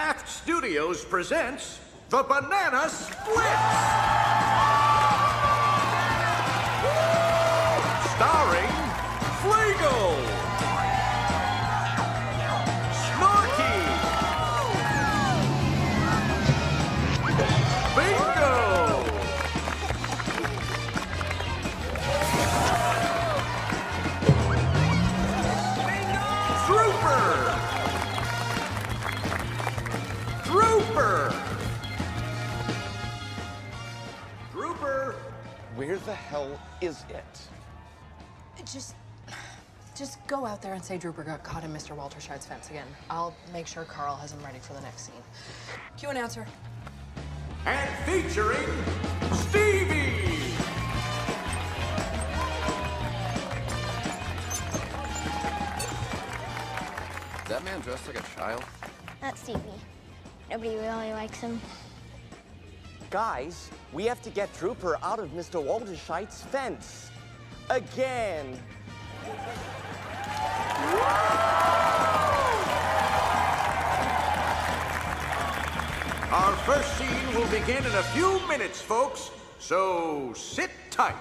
Taft Studios presents The Banana Splits! Where the hell is it? Just, just go out there and say Drooper got caught in Mr. Walter Walterscheid's fence again. I'll make sure Carl has him ready for the next scene. Cue announcer. And featuring Stevie! Is that man dressed like a child? That's Stevie. Nobody really likes him. Guys, we have to get Drooper out of Mr. Walterscheid's fence. Again. Our first scene will begin in a few minutes, folks, so sit tight.